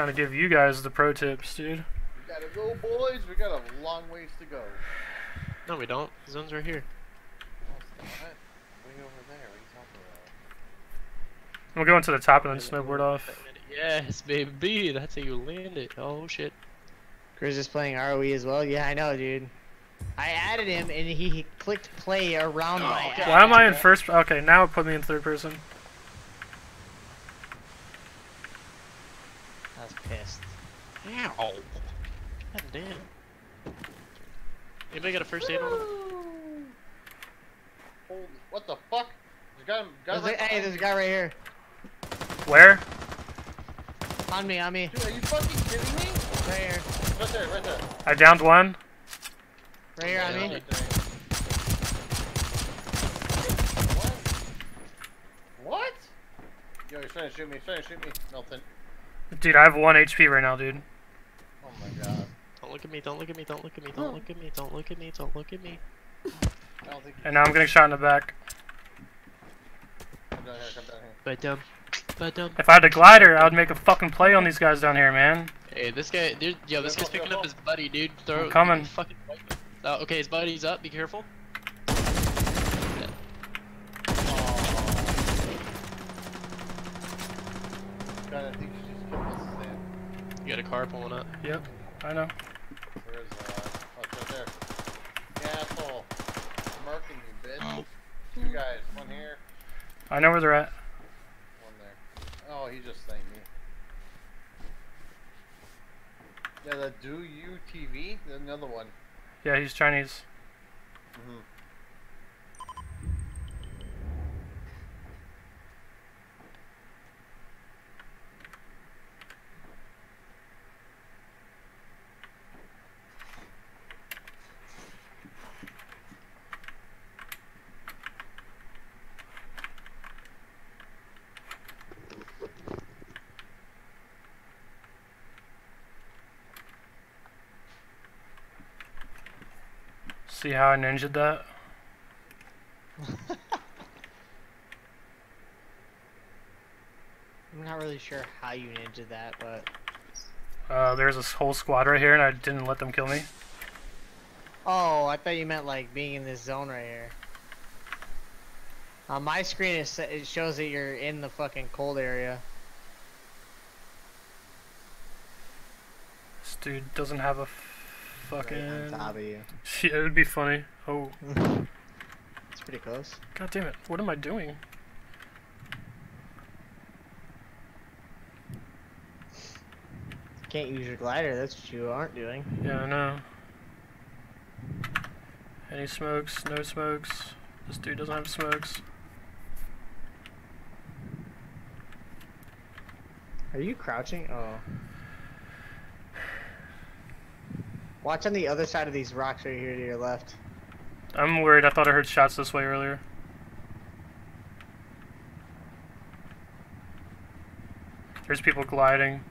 Trying to give you guys the pro tips, dude. We gotta go, boys. We got a long ways to go. No, we don't. The zone's right here. No, it's not. Way over there. What are you talking going to the top and then snowboard off. Yes, baby. That's how you land it. Oh shit. Chris is playing ROE as well. Yeah, I know, dude. I added him and he, he clicked play around my. okay. Why am I in first? Okay, now it put me in third person. Was pissed. Ow. God damn. Anybody got a first aid on him? Holy, what the fuck? There's a guy, guy There's right a, hey, there's a guy right here. Where? On me, on me. Dude, are you fucking kidding me? Right here. Right there, right there. I downed one. Right here on Yeah. me. Right. What? What? Yo, he's trying to shoot me. He's trying to shoot me. Milton. Dude, I have one HP right now, dude. Oh my god. Don't look at me, don't look at me, don't look at me, don't oh. look at me, don't look at me, don't look at me. I don't think. And now I'm getting shot in the back. Come down here. Come down here. But but. If I had a glider, I would make a fucking play on these guys down here, man. Hey, this guy, dude, yo, this guy's picking up his buddy, dude. Throw, I'm coming. Fucking. Oh, okay, his buddy's up. Be careful. God, I think she just killed us. Sam. You got a car pulling up. Yep, I know. Where is uh? Oh, it's right there. Yeah, asshole. I'm marking you, bitch. Oh. Two guys. One here. I know where they're at. One there. Oh, he just thanked me. Yeah, the Douyu TV. Another one. Yeah, he's Chinese. Mm-hmm. See how I ninja'd that? I'm not really sure how you ninja that, but Uh, there's this whole squad right here, and I didn't let them kill me. oh, I thought you meant like being in this zone right here. On my screen, it, it shows that you're in the fucking cold area. This dude doesn't have a Right fucking. on top of you. Shit, it would be funny. Oh, It's pretty close. god damn it! What am I doing? Can't use your glider. That's what you aren't doing. Yeah, I know. Any smokes? No smokes. This dude doesn't have smokes. Are you crouching? Oh. Watch on the other side of these rocks right here to your left. I'm worried. I thought I heard shots this way earlier. There's people gliding.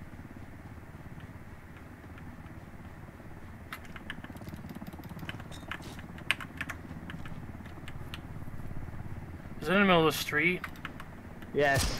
Is it in the middle of the street? Yes.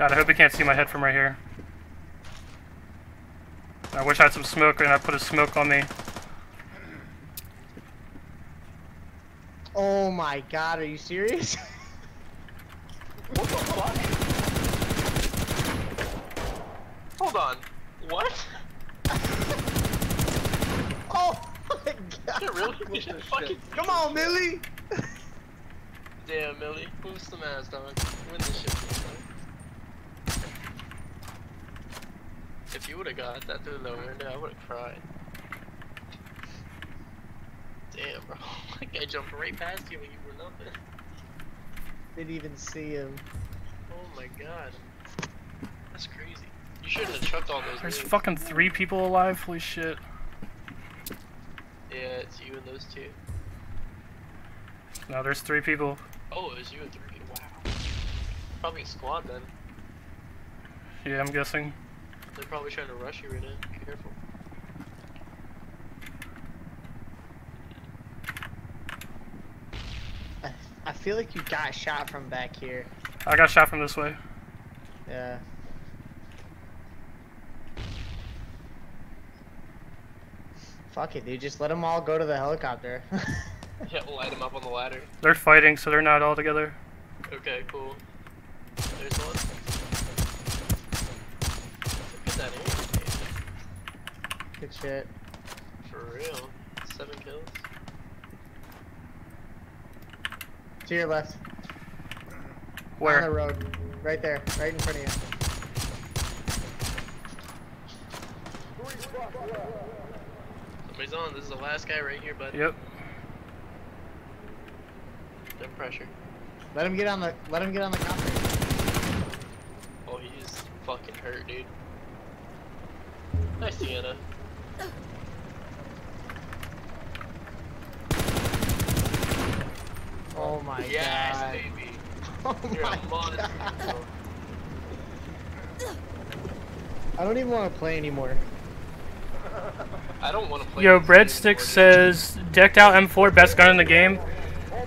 God, I hope he can't see my head from right here. I wish I had some smoke and I put a smoke on me. Oh my god, are you serious? What the fuck? Hold on. What? oh my god. Did it really? Did it fucking Come on, Millie! Damn, Millie. Boost the ass, dog. Win this shit. man. If you would've got that through the window, I would've cried. Damn, bro. that guy jumped right past you when you were nothing. Didn't even see him. Oh my god. That's crazy. You shouldn't have chucked all those There's nades. fucking three people alive. Holy shit. Yeah, it's you and those two. No, there's three people. Oh, it was you and three. people. Wow. Probably a squad then. Yeah, I'm guessing. They're probably trying to rush you right now. Careful. I, I feel like you got shot from back here. I got shot from this way. Yeah. Fuck it, dude. Just let them all go to the helicopter. Yeah, we'll light him up on the ladder. They're fighting, so they're not all together. Okay, cool. There's one. Look at that aim. Good shit. For real. Seven kills. To your left. Where? On the road. Right there. Right in front of you. Somebody's on. This is the last guy right here, buddy. Yep. No pressure. Let him get on the let him get on the copter. Oh, he's fucking hurt, dude. Nice, Deanna. Oh my yes, god. baby. Oh You're my a monster. god. I don't even want to play anymore. I don't want to play. Yo, this game Breadstick says decked out M4 best gun in the game.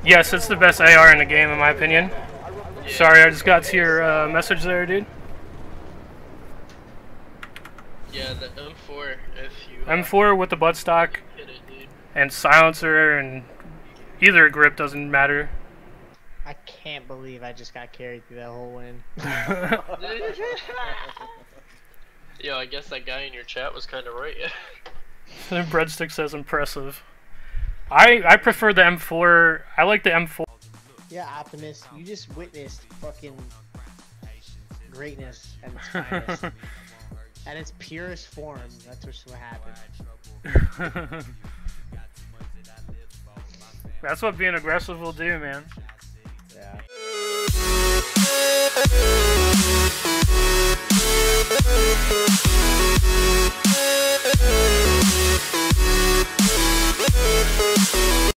Yes, it's the best AR in the game in my opinion. Yeah. Sorry, I just got to your uh, message there, dude. Yeah, the M4. If you M4 with the buttstock hit it, dude. and silencer and either grip doesn't matter. I can't believe I just got carried through that whole win. Yo, I guess that guy in your chat was kind of right. Breadstick says impressive. I I prefer the M4. I like the M4. Yeah, Optimus, you just witnessed fucking greatness and its finest. At its purest form. That's what's what happened. That's what being aggressive will do, man. Yeah.